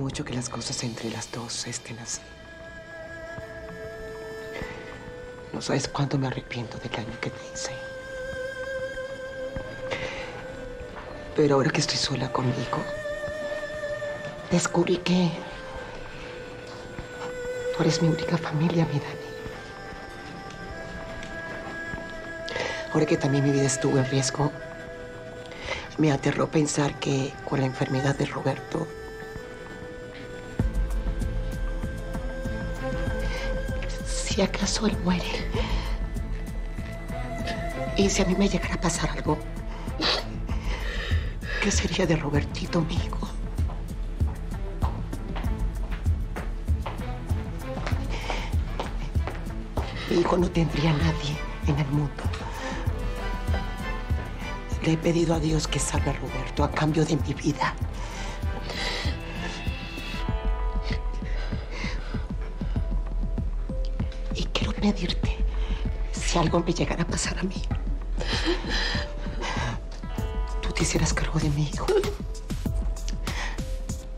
mucho que las cosas entre las dos estén así. No sabes cuánto me arrepiento del daño que te hice. Pero ahora que estoy sola conmigo, descubrí que tú eres mi única familia, mi Dani. Ahora que también mi vida estuvo en riesgo, me aterró pensar que con la enfermedad de Roberto, si acaso él muere, y si a mí me llegara a pasar algo, ¿qué sería de Robertito, mi hijo? Mi hijo no tendría a nadie en el mundo. Le he pedido a Dios que salve a Roberto a cambio de mi vida. Pedirte, si algo me llegara a pasar a mí, tú te hicieras cargo de mi hijo.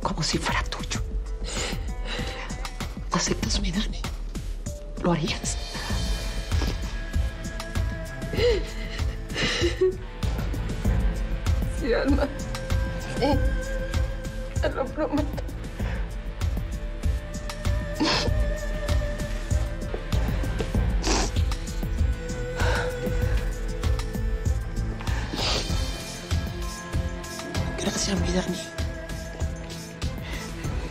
Como si fuera tuyo. ¿Aceptas mi Dani? ¿Lo harías? Sí, Alma. Sí. Te lo prometo. Dani.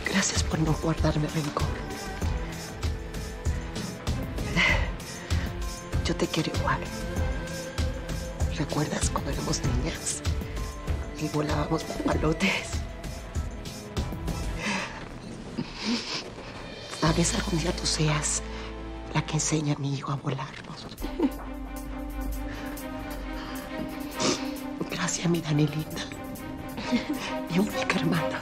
Gracias por no guardarme rencor. Yo te quiero igual. ¿Recuerdas cuando éramos niñas y volábamos papalotes? Tal vez algún día tú seas la que enseña a mi hijo a volarnos. Gracias, mi Dani linda. Mi única hermana.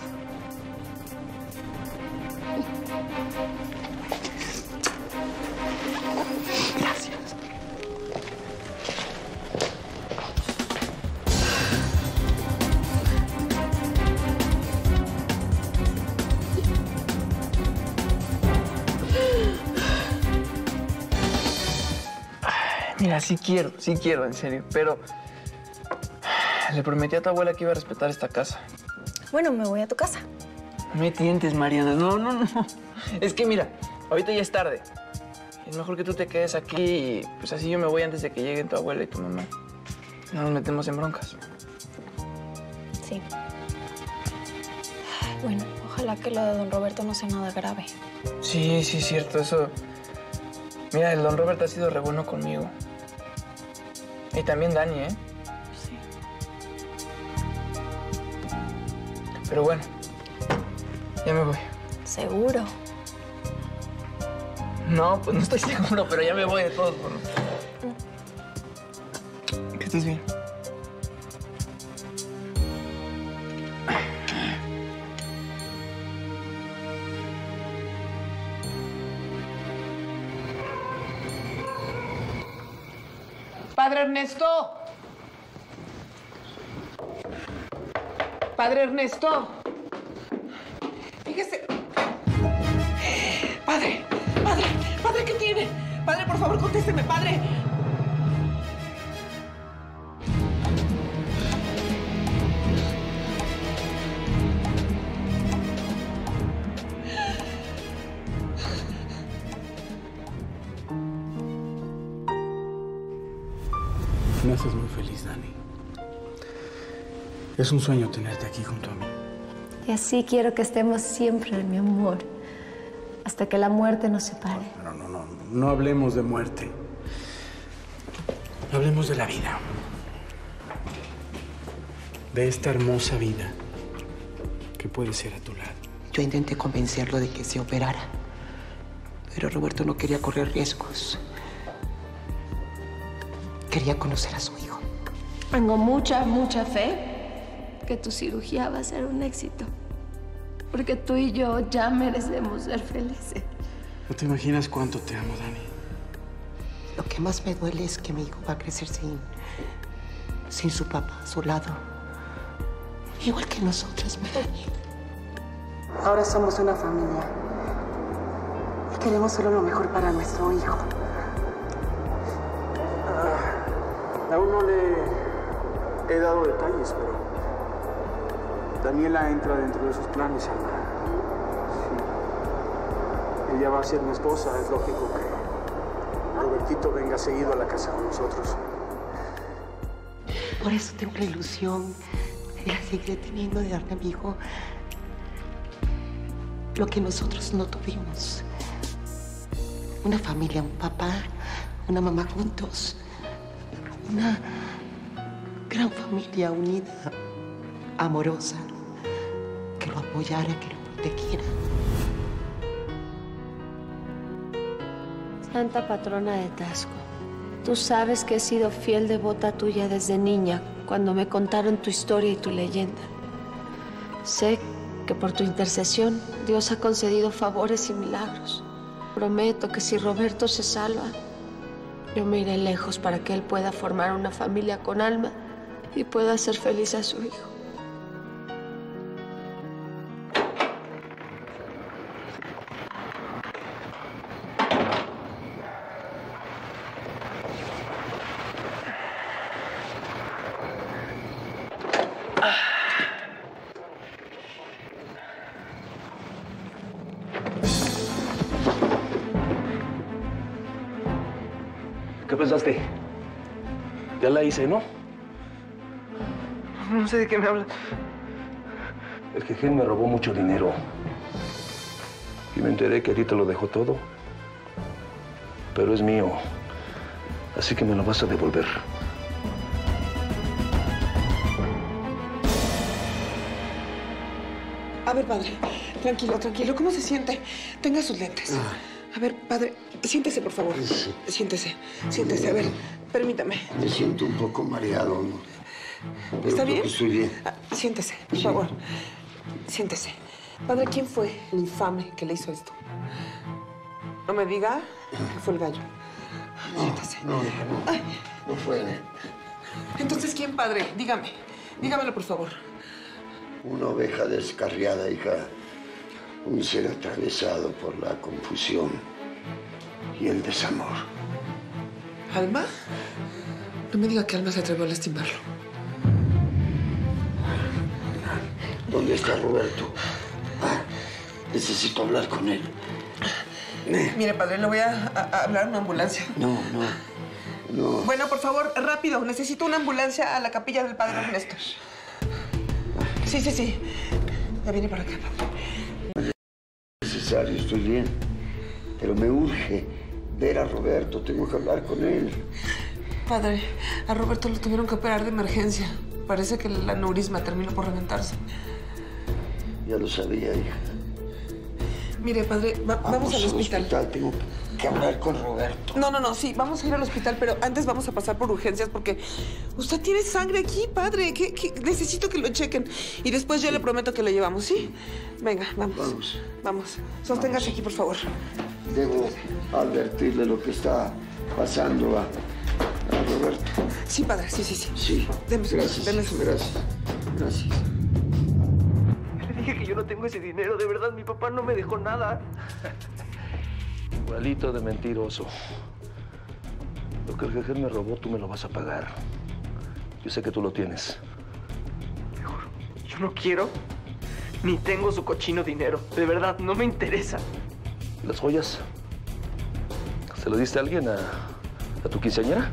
Gracias. Mira, sí quiero, sí quiero, en serio, pero le prometí a tu abuela que iba a respetar esta casa. Bueno, me voy a tu casa. No me tientes, Mariana. No, no, no. Es que mira, ahorita ya es tarde. Es mejor que tú te quedes aquí y pues así yo me voy antes de que lleguen tu abuela y tu mamá. No nos metemos en broncas. Sí. Bueno, ojalá que lo de don Roberto no sea nada grave. Sí, sí, cierto, eso. Mira, el don Robert ha sido re bueno conmigo. Y también Dani, ¿eh? Pero bueno, ya me voy. Seguro. No, pues no estoy seguro, pero ya me voy de todos modos. Que estés bien. Padre Ernesto. Padre Ernesto. Fíjese. Padre, padre, padre, ¿qué tiene? Padre, por favor, contésteme, padre. Me haces muy feliz, Dani. Es un sueño tenerte aquí junto a mí. Y así quiero que estemos siempre, mi amor, hasta que la muerte nos separe. No, no, no, no hablemos de muerte. Hablemos de la vida. De esta hermosa vida que puede ser a tu lado. Yo intenté convencerlo de que se operara, pero Roberto no quería correr riesgos. Quería conocer a su hijo. Tengo mucha, mucha fe que tu cirugía va a ser un éxito. Porque tú y yo ya merecemos ser felices. No te imaginas cuánto te amo, Dani. Lo que más me duele es que mi hijo va a crecer sin, sin su papá a su lado. Igual que nosotras, Melanie. Ahora somos una familia. Y queremos solo lo mejor para nuestro hijo. Aún no le he dado detalles, pero Daniela entra dentro de esos planes, Alma. Sí. Ella va a ser mi esposa, es lógico que Robertito venga seguido a la casa con nosotros. Por eso tengo la ilusión la seguiré teniendo de darle a mi hijo lo que nosotros no tuvimos. Una familia, un papá, una mamá juntos. Una gran familia unida, amorosa, apoyara, que lo protegiera. Santa patrona de Tasco, tú sabes que he sido fiel devota tuya desde niña, cuando me contaron tu historia y tu leyenda. Sé que por tu intercesión Dios ha concedido favores y milagros. Prometo que si Roberto se salva, yo me iré lejos para que él pueda formar una familia con alma y pueda hacer feliz a su hijo. Pensaste? Ya la hice, ¿no? No sé de qué me hablas. El jefe me robó mucho dinero. Y me enteré que a ti te lo dejó todo. Pero es mío. Así que me lo vas a devolver. A ver, padre, tranquilo, tranquilo. ¿Cómo se siente? Tenga sus lentes. A ver, padre, siéntese, por favor. Siéntese, siéntese. A ver, permítame. Me siento un poco mareado, ¿Está bien? estoy bien. Ah, siéntese, por favor. Siéntese. Padre, ¿quién fue el infame que le hizo esto? No me diga que fue el gallo. Siéntese. No, no. Ay, No fue entonces, ¿quién, padre? Dígame. Dígamelo, por favor. una oveja descarriada, hija. Un ser atravesado por la confusión y el desamor. ¿Alma? No me diga que Alma se atrevió a lastimarlo. ¿Dónde está Roberto? Ah, necesito hablar con él. Mire, padre, le voy a, a- a hablar a una ambulancia. No, no, no. Bueno, por favor, rápido. Necesito una ambulancia a la capilla del padre Ernesto. Sí, sí, sí. Ya viene para acá. necesario, estoy bien. Pero me urge ver a Roberto, tengo que hablar con él. Padre, a Roberto lo tuvieron que operar de emergencia. Parece que el aneurisma terminó por reventarse. Ya lo sabía, hija. Mire, padre, va- vamos, al hospital. Tengo que hablar con Roberto. No, no, no, sí, vamos a ir al hospital, pero antes vamos a pasar por urgencias porque usted tiene sangre aquí, padre. Necesito que lo chequen. Y después yo le prometo que lo llevamos, ¿sí? Venga, vamos. Vamos. Vamos. Sosténgase aquí, por favor. Debo advertirle lo que está pasando a, a Roberto. Sí, padre, sí, sí, sí. Sí. Deme su gracias. deme su Gracias. Gracias. Dije que yo no tengo ese dinero, de verdad, mi papá no me dejó nada. Igualito de mentiroso. Lo que el jefe me robó, tú me lo vas a pagar. Yo sé que tú lo tienes. Yo no quiero ni tengo su cochino dinero. De verdad, no me interesa. ¿Las joyas? ¿Se lo diste a alguien? ¿A, a tu quinceañera?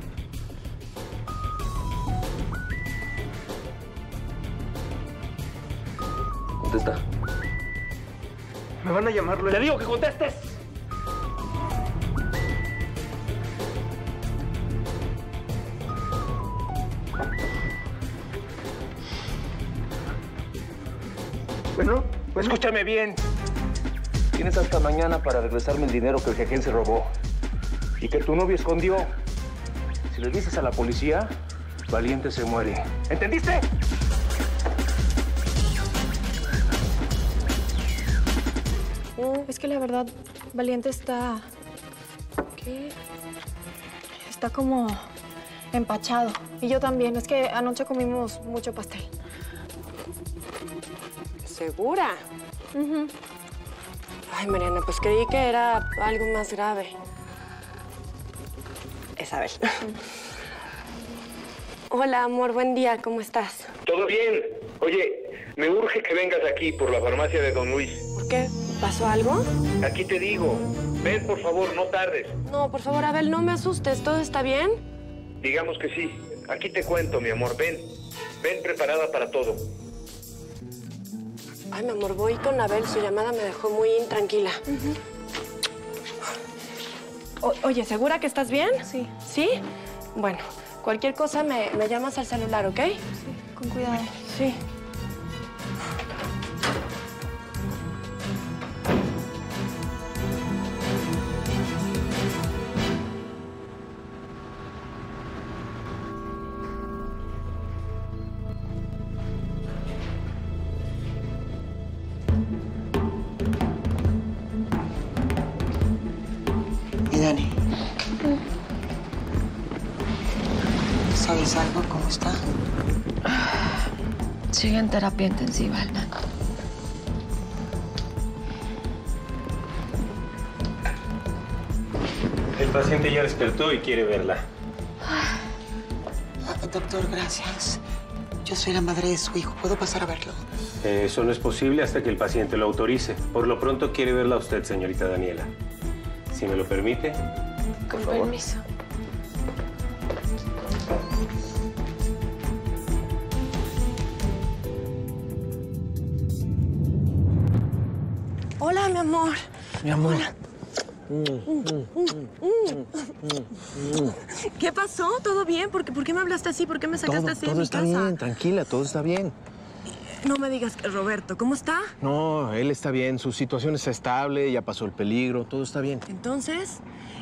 Me van a llamarlo. ¡Te digo que contestes! Bueno, bueno. Escúchame bien. Tienes hasta mañana para regresarme el dinero que el jejen se robó y que tu novio escondió. Si le dices a la policía, Valiente se muere. ¿Entendiste? Que la verdad, Valiente está... ¿Qué? Está como empachado. Y yo también. Es que anoche comimos mucho pastel. ¿Segura? Ay, Mariana, pues creí que era algo más grave. Isabel. Hola, amor, buen día, ¿cómo estás? Todo bien. Oye, me urge que vengas aquí por la farmacia de Don Luis. ¿Por qué? ¿Pasó algo? Aquí te digo. Ven, por favor, no tardes. No, por favor, Abel, no me asustes. ¿Todo está bien? Digamos que sí. Aquí te cuento, mi amor. Ven. Ven preparada para todo. Ay, mi amor, voy con Abel. Su llamada me dejó muy intranquila. O- oye, ¿segura que estás bien? Sí. ¿Sí? Bueno, cualquier cosa me, me llamas al celular, ¿ok? Sí, con cuidado. Sí. Terapia intensiva, Hernán. El paciente ya despertó y quiere verla. Ah, doctor, gracias. Yo soy la madre de su hijo. ¿Puedo pasar a verlo? Eh, Eso no es posible hasta que el paciente lo autorice. Por lo pronto quiere verla usted, señorita Daniela. Si me lo permite. Con permiso. Mi amor. Mi amor. ¿Qué pasó? ¿Todo bien? ¿Por qué, por qué me hablaste así? ¿Por qué me sacaste Todo, así de todo mi está casa? bien, tranquila, todo está bien. No me digas que Roberto, ¿cómo está? No, él está bien, su situación está estable, ya pasó el peligro, todo está bien. Entonces,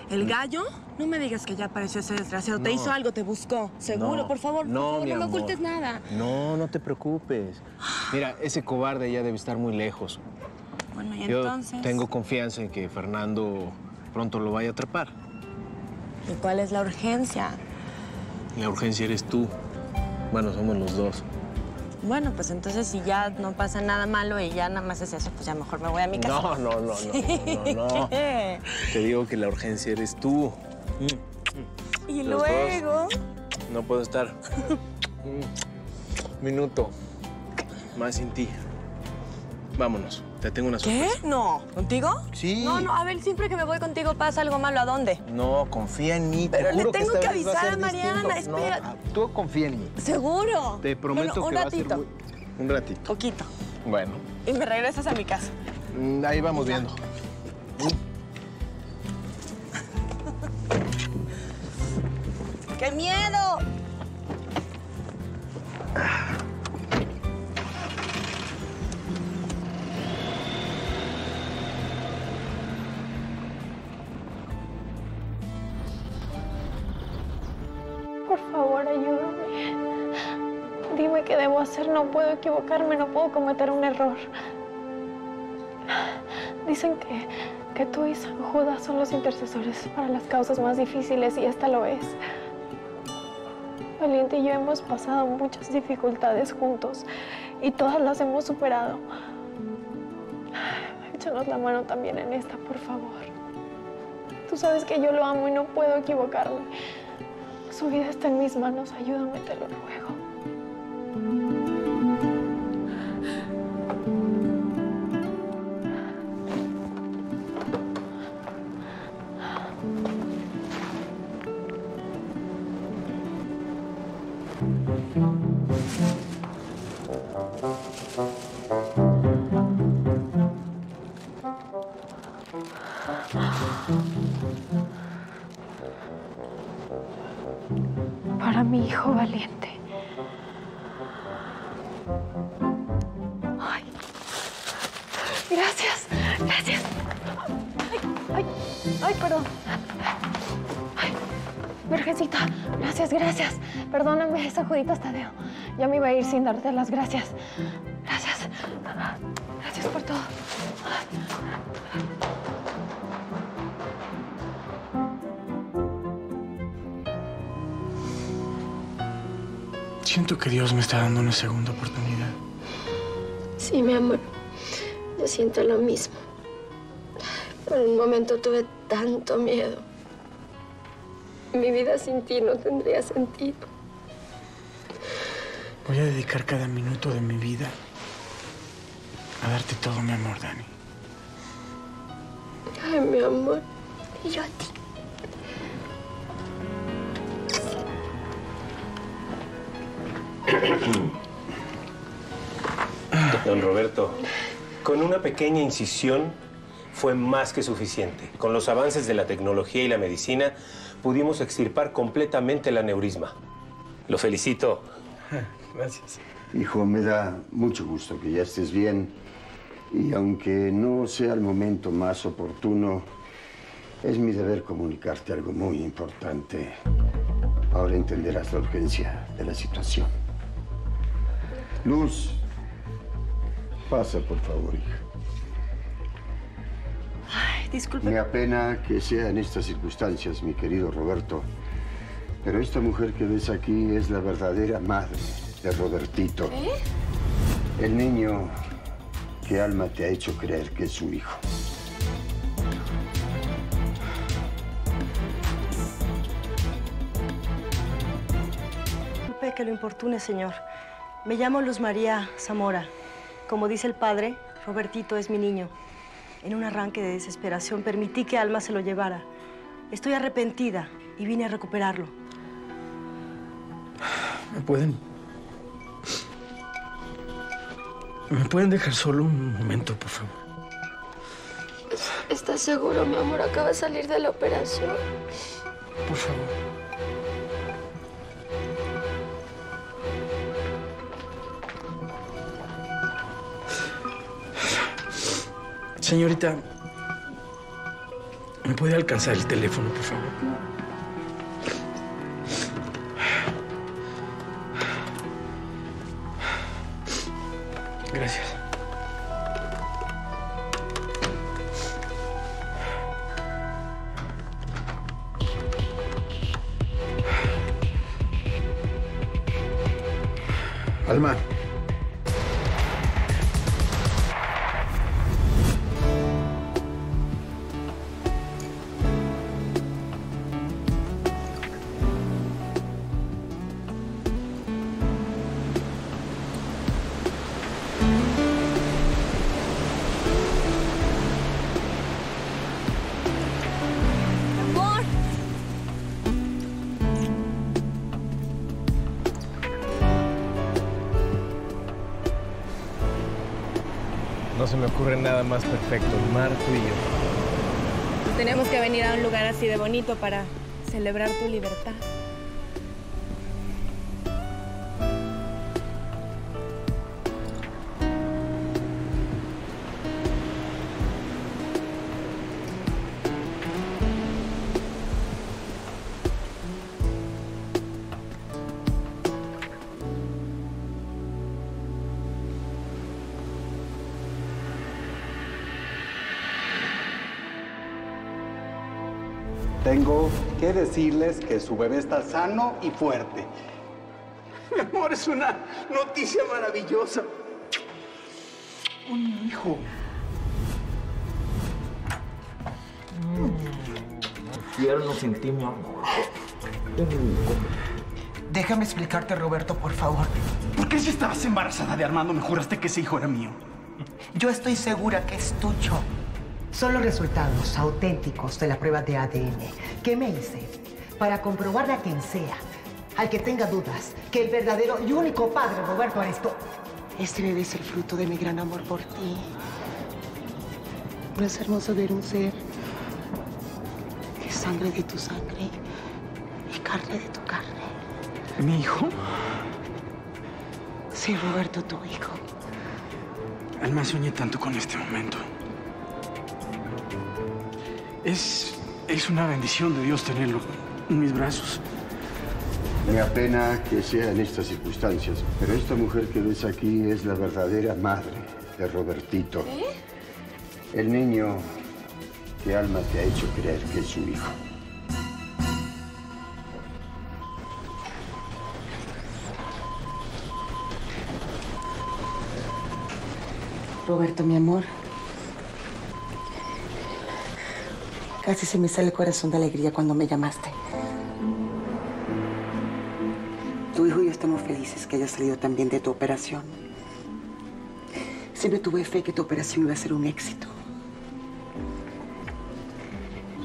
¿el gallo? No me digas que ya apareció ese desgraciado. ¿Te hizo algo? ¿Te buscó? ¿Seguro? No, por favor, por no, favor, mi no me ocultes nada. No, no te preocupes. Mira, ese cobarde ya debe estar muy lejos. Bueno, y Yo entonces... tengo confianza en que Fernando pronto lo vaya a atrapar. ¿Y cuál es la urgencia? La urgencia eres tú. Bueno, somos los dos. Bueno, pues entonces si ya no pasa nada malo y ya nada más es eso, pues ya mejor me voy a mi casa. No, no, no, no, no, no. Te digo que la urgencia eres tú. Y Los luego... No puedo estar minuto más sin ti. Vámonos, te tengo una ¿Qué? sorpresa. No. ¿Contigo? Sí. No, no, a ver, siempre que me voy contigo pasa algo malo. ¿A dónde? No, confía en mí. te Pero le tengo que a avisar a Mariana, distinto. espera. No, tú confía en mí. ¿Seguro? Te prometo Bueno, un que va a ratito. ser muy... Un ratito. Poquito. Bueno, Y me regresas a mi casa. mm, ahí vamos viendo. ¡Qué miedo! Hacer. No puedo equivocarme, no puedo cometer un error. Dicen que, que tú y San Judas son los intercesores para las causas más difíciles y esta lo es. Valiente y yo hemos pasado muchas dificultades juntos y todas las hemos superado. Échanos la mano también en esta, por favor. Tú sabes que yo lo amo y no puedo equivocarme. Su vida está en mis manos. Ayúdame, te lo ruego. Valiente. Ay. Gracias, gracias. Ay, ay, ay, perdón. Ay, Virgencita, gracias, gracias. Perdóname, esa judita Tadeo. Ya me iba a ir sin darte las gracias. Gracias. Gracias por todo. Siento que Dios me está dando una segunda oportunidad. Sí, mi amor. Yo siento lo mismo. Por un momento tuve tanto miedo. Mi vida sin ti no tendría sentido. Voy a dedicar cada minuto de mi vida a darte todo mi amor, Dani. Ay, mi amor. Y yo a ti. Don Roberto, con una pequeña incisión fue más que suficiente. Con los avances de la tecnología y la medicina pudimos extirpar completamente el aneurisma. Lo felicito. Gracias. Hijo, me da mucho gusto que ya estés bien. Y aunque no sea el momento más oportuno, es mi deber comunicarte algo muy importante. Ahora entenderás la urgencia de la situación. Luz, pasa por favor, hija. Ay, disculpe. Me apena que sea en estas circunstancias, mi querido Roberto. Pero esta mujer que ves aquí es la verdadera madre de Robertito. ¿Eh? El niño que Alma te ha hecho creer que es su hijo. Disculpe que lo importune, señor. Me llamo Luz María Zamora. Como dice el padre, Robertito es mi niño. En un arranque de desesperación permití que Alma se lo llevara. Estoy arrepentida y vine a recuperarlo. ¿Me pueden... ¿Me pueden dejar solo un momento, por favor? ¿Estás seguro, mi amor? Acaba de salir de la operación. Por favor. Señorita, ¿me puede alcanzar el teléfono, por favor? Se me ocurre nada más perfecto. El y yo. Tenemos que venir a un lugar así de bonito para celebrar tu libertad. Que decirles que su bebé está sano y fuerte. Mi amor, es una noticia maravillosa. Un hijo. Tierno sin ti, mi amor. Déjame explicarte, Roberto, por favor. ¿Por qué si estabas embarazada de Armando me juraste que ese hijo era mío? Yo estoy segura que es tuyo. Son los resultados auténticos de la prueba de ADN que me hice para comprobarle a quien sea, al que tenga dudas, que el verdadero y único padre, Roberto Aresto, Este bebé es el fruto de mi gran amor por ti. No es hermoso ver un ser que es sangre de tu sangre y carne de tu carne. ¿Mi hijo? Sí, Roberto, tu hijo. Alma, soñé tanto con este momento. Es, es una bendición de Dios tenerlo en mis brazos. Me apena que sea en estas circunstancias, pero esta mujer que ves aquí es la verdadera madre de Robertito. El niño que Alma te ha hecho creer que es su hijo. Roberto, mi amor, Casi se me sale el corazón de alegría cuando me llamaste. Tu hijo y yo estamos felices que hayas salido tan bien de tu operación. Siempre tuve fe que tu operación iba a ser un éxito.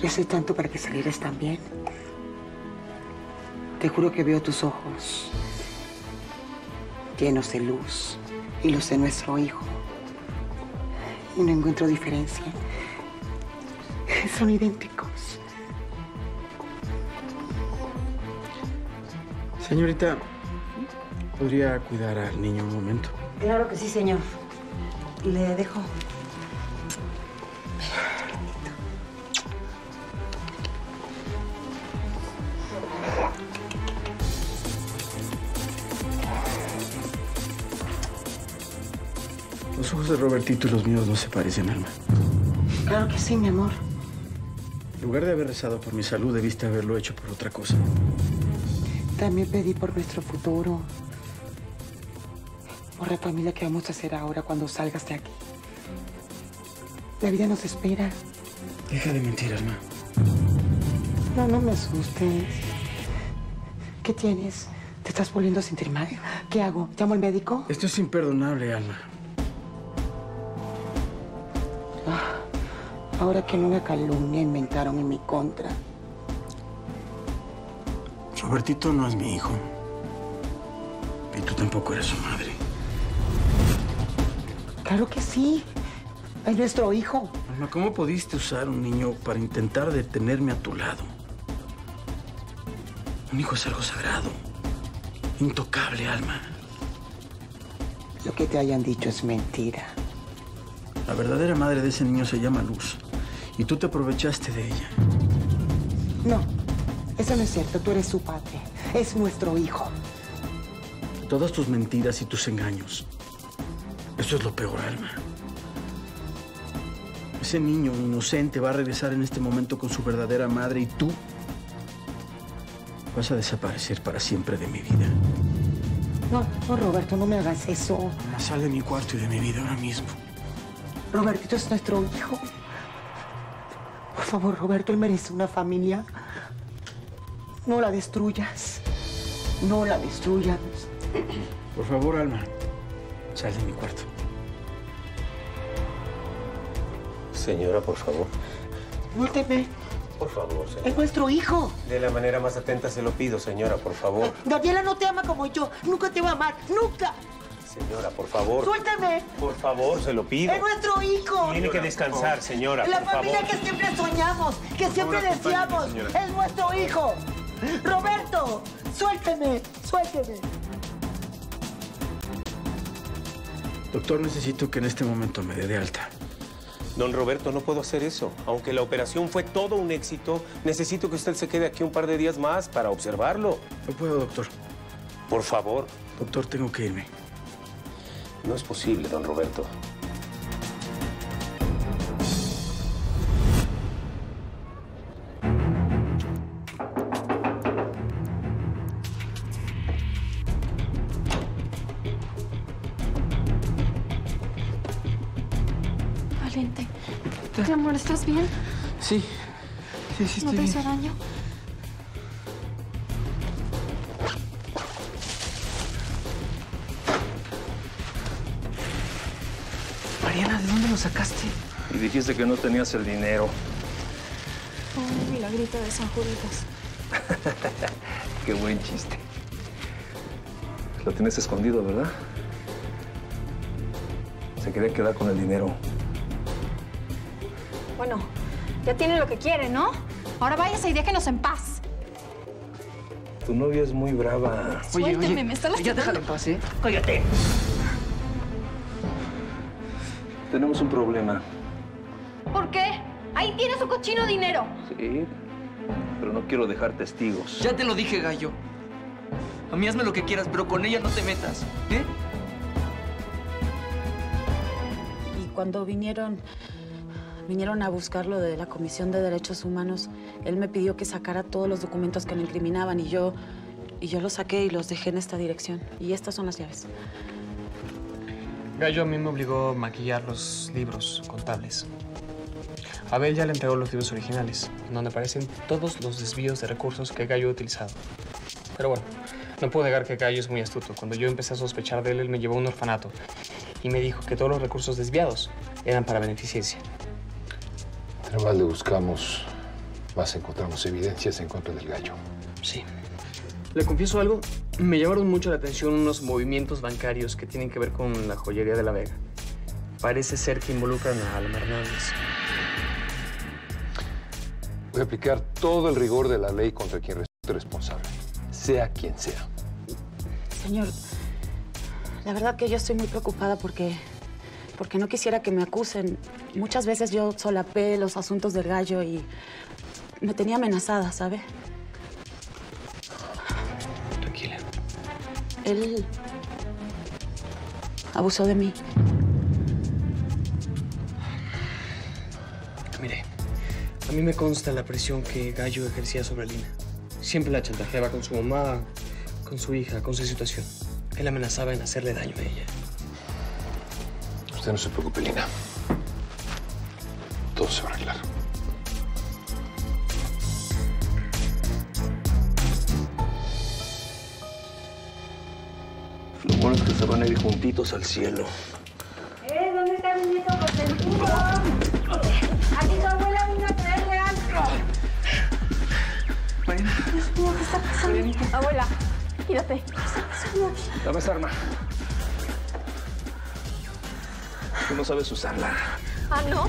Recé tanto para que salieras tan bien. Te juro que veo tus ojos llenos de luz y los de nuestro hijo. Y no encuentro diferencia. Son idénticos. Señorita, ¿podría cuidar al niño un momento? Claro que sí, señor. Le dejo. Los ojos de Robertito y los míos no se parecen, Alma. Claro que sí, mi amor. En lugar de haber rezado por mi salud, debiste haberlo hecho por otra cosa. También pedí por nuestro futuro. Por la familia que vamos a hacer ahora cuando salgas de aquí. La vida nos espera. Deja de mentir, Alma. No, no me asustes. ¿Qué tienes? ¿Te estás volviendo a sentir mal? ¿Qué hago? ¿Llamo al médico? Esto es imperdonable, Alma. Ahora que una calumnia inventaron en mi contra. Robertito no es mi hijo. Y tú tampoco eres su madre. Claro que sí. Es nuestro hijo. Alma, ¿cómo pudiste usar un niño para intentar detenerme a tu lado? Un hijo es algo sagrado. Intocable, Alma. Lo que te hayan dicho es mentira. La verdadera madre de ese niño se llama Luz. Y tú te aprovechaste de ella. No, eso no es cierto. Tú eres su padre. Es nuestro hijo. Todas tus mentiras y tus engaños. Eso es lo peor, Alma. Ese niño inocente va a regresar en este momento con su verdadera madre y tú vas a desaparecer para siempre de mi vida. No, no, Roberto, no me hagas eso. Sal de mi cuarto y de mi vida ahora mismo. Robertito es nuestro hijo. Por favor, Roberto, él merece una familia. No la destruyas. No la destruyas. Por favor, Alma, sal de mi cuarto. Señora, por favor. Suélteme. Por favor, señora. Es nuestro hijo. De la manera más atenta se lo pido, señora, por favor. Gabriela no te ama como yo. Nunca te va a amar. Nunca. Señora, por favor. Suéltame. Por favor, se lo pido. Es nuestro hijo. Tiene que descansar, señora, La por familia favor. que siempre soñamos, que siempre favor, deseamos. Es nuestro hijo. Roberto, suélteme. Suélteme. Doctor, necesito que en este momento me dé de alta. Don Roberto, no puedo hacer eso. Aunque la operación fue todo un éxito, necesito que usted se quede aquí un par de días más para observarlo. No puedo, doctor. Por favor. Doctor, tengo que irme. No es posible, don Roberto. Valiente. Mi amor, ¿estás bien? Sí. Sí, sí, ¿No estoy te hizo bien. daño? Mariana, ¿de dónde lo sacaste? Y dijiste que no tenías el dinero. Un milagrito de San Juditas. Qué buen chiste. Lo tienes escondido, ¿verdad? Se quería quedar con el dinero. Bueno, ya tiene lo que quiere, ¿no? Ahora váyase y déjenos en paz. Tu novia es muy brava. Suélteme, me está lastimando. Ya déjalo en paz, ¿eh? Cállate. Tenemos un problema. ¿Por qué? Ahí tiene su cochino dinero. Sí, pero no quiero dejar testigos. Ya te lo dije, gallo. A mí hazme lo que quieras, pero con ella no te metas. ¿Eh? Y cuando vinieron, vinieron a buscarlo de la Comisión de Derechos Humanos, él me pidió que sacara todos los documentos que lo incriminaban y yo, y yo los saqué y los dejé en esta dirección. Y estas son las llaves. Gallo a mí me obligó a maquillar los libros contables. Abel ya le entregó los libros originales, donde aparecen todos los desvíos de recursos que Gallo ha utilizado. Pero bueno, no puedo negar que Gallo es muy astuto. Cuando yo empecé a sospechar de él, él me llevó a un orfanato y me dijo que todos los recursos desviados eran para beneficencia. Entre más le buscamos, más encontramos evidencias en contra del gallo. Sí. Le confieso algo, me llamaron mucho la atención unos movimientos bancarios que tienen que ver con la joyería de la Vega. Parece ser que involucran a Alma Hernández. Voy a aplicar todo el rigor de la ley contra quien resulte responsable, sea quien sea. Señor, la verdad que yo estoy muy preocupada porque, porque no quisiera que me acusen. Muchas veces yo solapé los asuntos del gallo y me tenía amenazada, ¿sabe? Él abusó de mí. Mire, a mí me consta la presión que Gallo ejercía sobre Lina. Siempre la chantajeaba con su mamá, con su hija, con su situación. Él amenazaba en hacerle daño a ella. Usted no se preocupe, Lina. Todo se va a arreglar. Que se van a ir juntitos al cielo. ¿Eh? ¿Dónde está mi nieto consentido? Aquí tu abuela vino a traerle algo. Mariana. Dios mío, ¿qué está pasando? Abuela, gírate. ¿Qué está pasando aquí? Dame esa arma. Tú no sabes usarla. Ah, ¿no?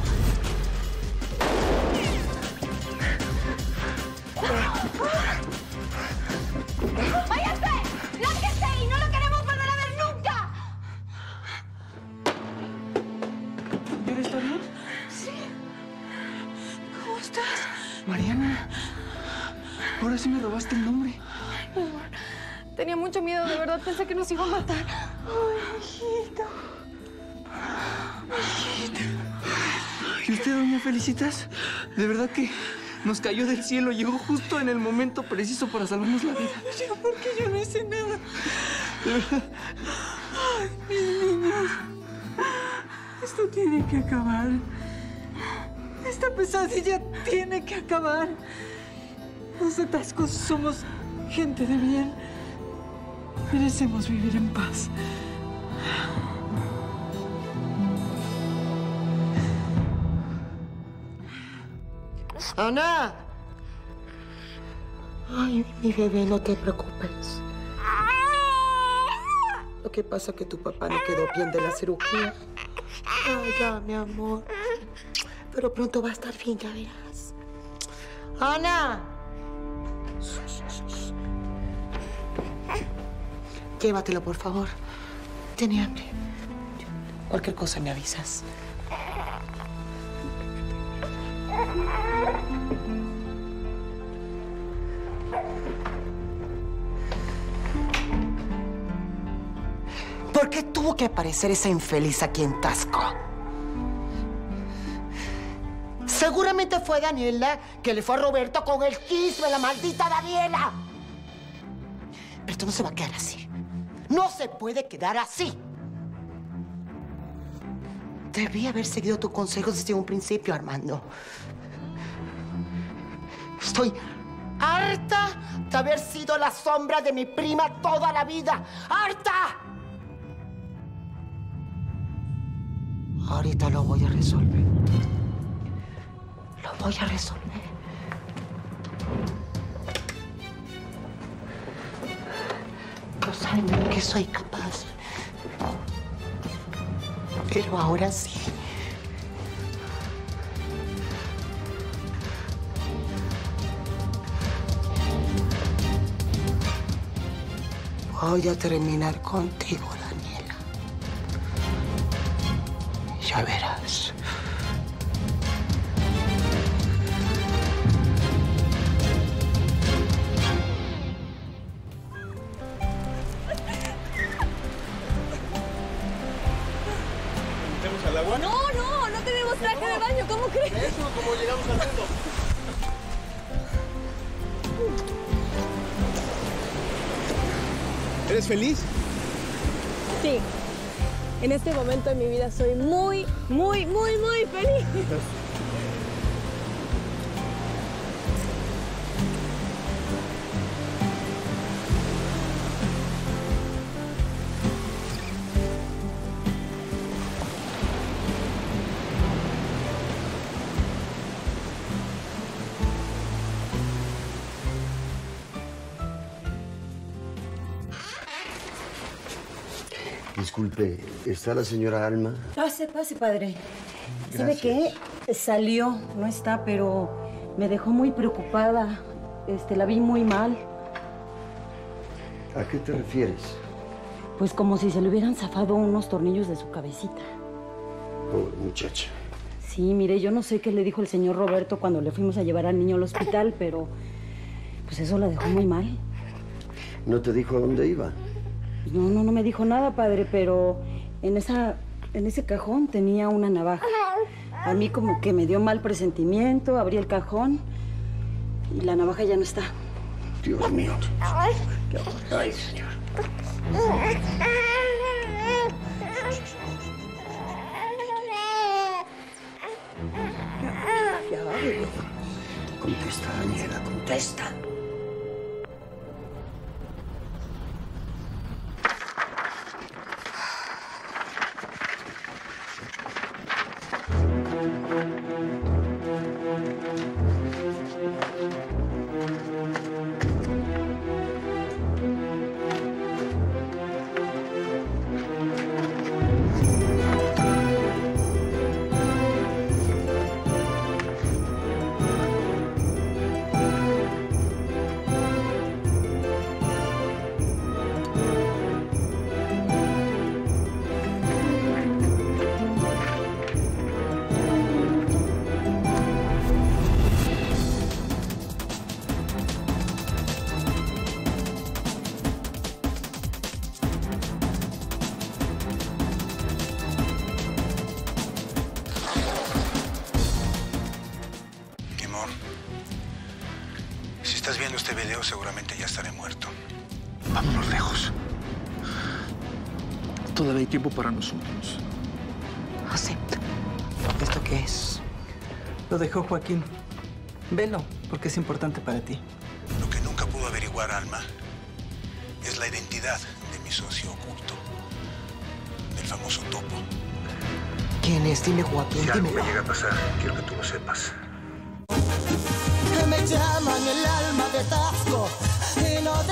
¿Yuri está bien? Sí. ¿Cómo estás? Mariana. Ahora sí me robaste el nombre. Mi amor, tenía mucho miedo, de verdad pensé que nos iba a matar. Ay, hijito. ¿Y usted, doña Felicitas? De verdad que nos cayó del cielo. Llegó justo en el momento preciso para salvarnos la vida. Yo, porque yo no hice nada. De verdad. Ay, mis niños. Esto tiene que acabar. Esta pesadilla tiene que acabar. Los atascos somos gente de bien. Merecemos vivir en paz. Ana. Ay, mi bebé, no te preocupes. Lo que pasa es que tu papá no quedó bien de la cirugía. Ay, ya, mi amor. Pero pronto va a estar bien, ya verás. Ana. Llévatelo, por favor. Tiene hambre. Cualquier cosa me avisas. ¿Por qué tuvo que aparecer esa infeliz aquí en Tasco? Seguramente fue Daniela que le fue a Roberto con el chisme, la maldita Daniela. Pero esto no se va a quedar así. No se puede quedar así. Debí haber seguido tu consejo desde un principio, Armando. Estoy harta de haber sido la sombra de mi prima toda la vida. ¡Harta! Ahorita lo voy a resolver. Lo voy a resolver. No saben lo que soy capaz. Pero ahora sí. Voy a terminar contigo, Disculpe, ¿está la señora Alma? Pase, pase, padre. ¿Sabe qué? Salió, no está, pero me dejó muy preocupada. Este, la vi muy mal. ¿A qué te refieres? Pues como si se le hubieran zafado unos tornillos de su cabecita. Pobre muchacha. Sí, mire, yo no sé qué le dijo el señor Roberto cuando le fuimos a llevar al niño al hospital, pero pues eso la dejó muy mal. ¿No te dijo a dónde iba? No, no, no me dijo nada, padre, pero en esa, en ese cajón tenía una navaja. A mí como que me dio mal presentimiento, abrí el cajón y la navaja ya no está. Dios mío. Ay, señor. Contesta, Daniela, contesta. Estás viendo este video, seguramente ya estaré muerto. Vámonos lejos. Todavía hay tiempo para nosotros. Acepta. ¿Esto qué es? Lo dejó Joaquín. Velo, porque es importante para ti. Lo que nunca pudo averiguar Alma es la identidad de mi socio oculto, del famoso topo. ¿Quién es? Dime, Joaquín, Si algo me llega a pasar, quiero que tú lo sepas. Llaman el alma de Tasco. Y no